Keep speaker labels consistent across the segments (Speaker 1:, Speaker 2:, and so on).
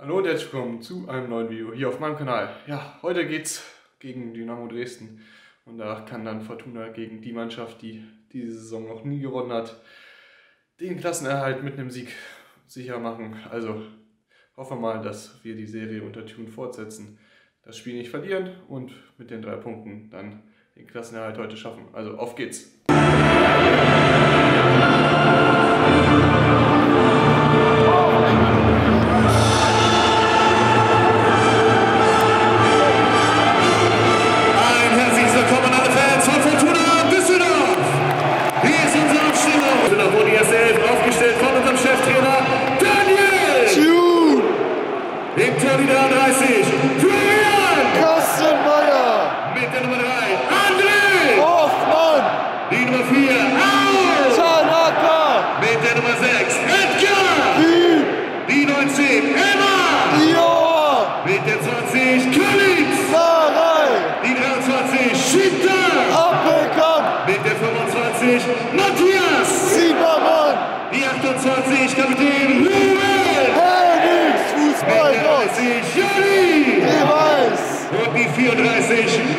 Speaker 1: Hallo und herzlich willkommen zu einem neuen Video hier auf meinem Kanal. Ja, heute geht's gegen Dynamo Dresden und da kann dann Fortuna gegen die Mannschaft, die diese Saison noch nie gewonnen hat, den Klassenerhalt mit einem Sieg sicher machen. Also hoffen wir mal, dass wir die Serie unter Tune fortsetzen, das Spiel nicht verlieren und mit den drei Punkten dann den Klassenerhalt heute schaffen. Also auf geht's!
Speaker 2: Erste Elf aufgestellt von unserem Cheftrainer Daniel. Im Tor die 33. Florian.
Speaker 3: Kastenmeier!
Speaker 2: Mit der Nummer 3. André.
Speaker 3: Hoffmann!
Speaker 2: Die Nummer 4. Au.
Speaker 3: Tanaka!
Speaker 2: Mit der Nummer 6. Edgar.
Speaker 3: Wien!
Speaker 2: Die 19. Emma.
Speaker 3: Joa!
Speaker 2: Mit der 20. Und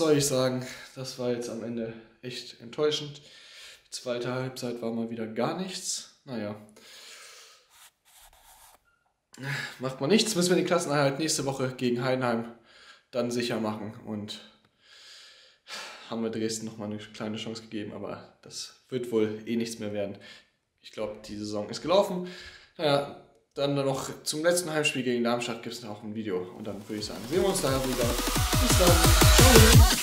Speaker 1: soll ich sagen? Das war jetzt am Ende echt enttäuschend. Die zweite Halbzeit war mal wieder gar nichts. Naja. Macht man nichts, müssen wir den Klassenerhalt nächste Woche gegen Heidenheim dann sicher machen. Und haben wir Dresden nochmal eine kleine Chance gegeben, aber das wird wohl eh nichts mehr werden. Ich glaube, die Saison ist gelaufen. Naja, dann noch zum letzten Heimspiel gegen Darmstadt gibt es noch ein Video. Und dann würde ich sagen, sehen wir uns da wieder. yourself. Show me.